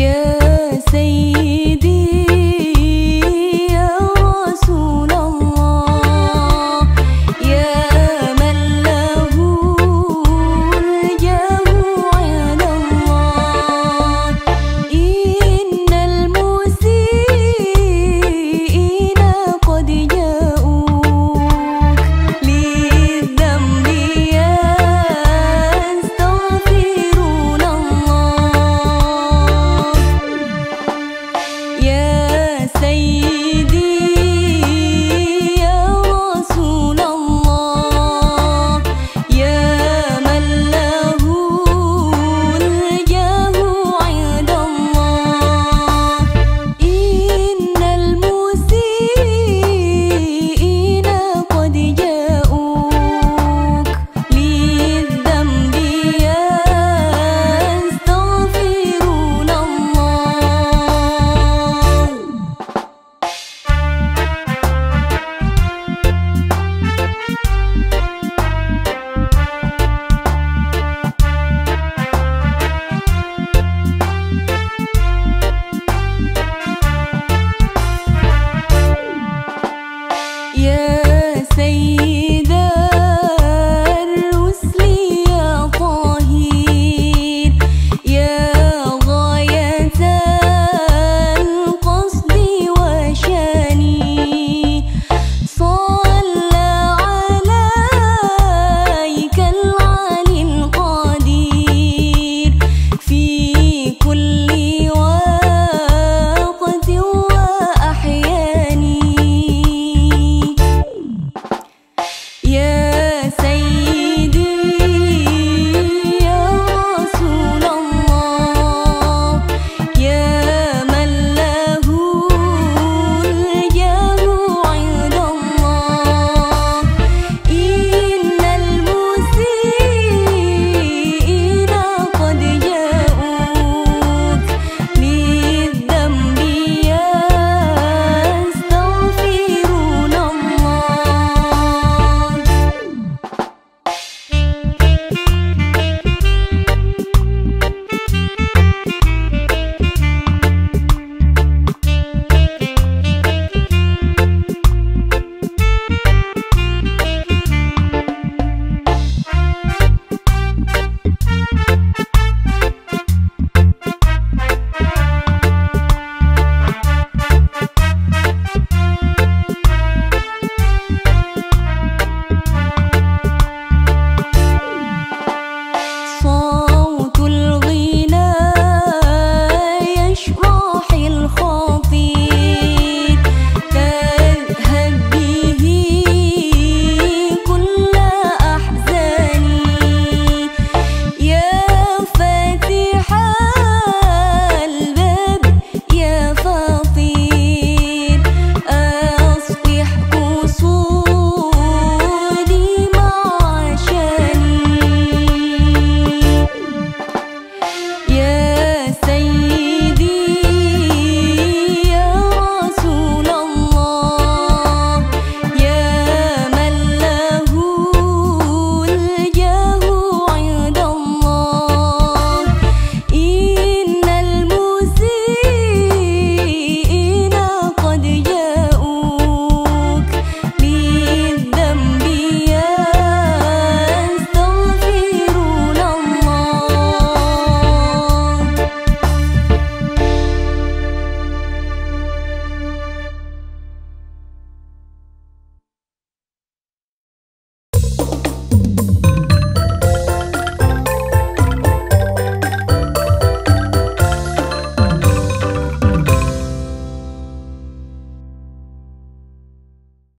Yes, say.